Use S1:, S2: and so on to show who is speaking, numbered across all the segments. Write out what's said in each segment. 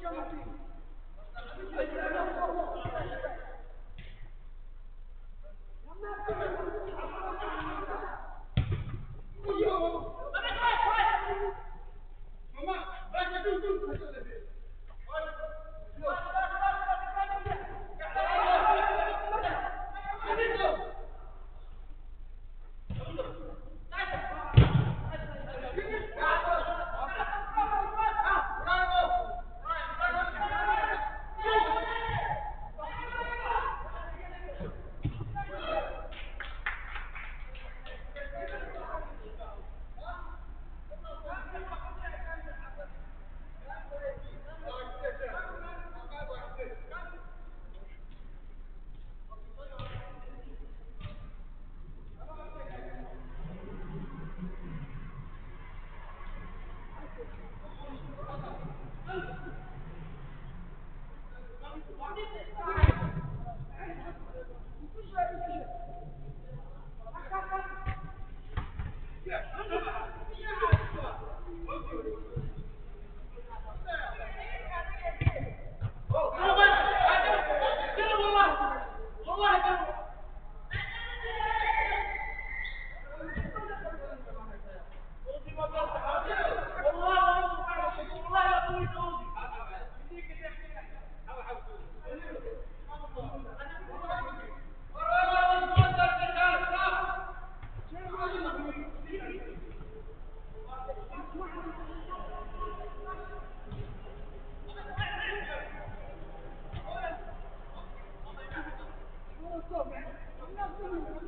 S1: Bravo!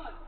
S1: on.